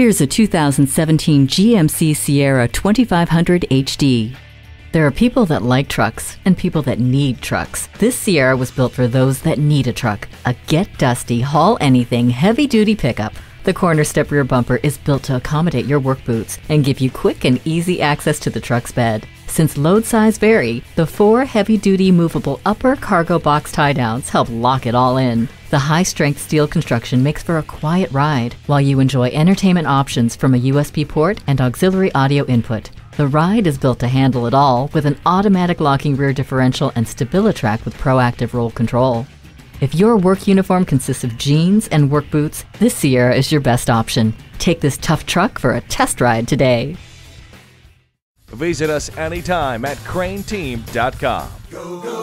Here's a 2017 GMC Sierra 2500 HD. There are people that like trucks and people that need trucks. This Sierra was built for those that need a truck. A get dusty, haul anything, heavy duty pickup. The corner step rear bumper is built to accommodate your work boots and give you quick and easy access to the truck's bed. Since load size vary, the four heavy duty movable upper cargo box tie downs help lock it all in. The high strength steel construction makes for a quiet ride while you enjoy entertainment options from a USB port and auxiliary audio input. The ride is built to handle it all with an automatic locking rear differential and StabiliTrak with proactive roll control. If your work uniform consists of jeans and work boots, this Sierra is your best option. Take this tough truck for a test ride today. Visit us anytime at crainteam.com. Go, go, go.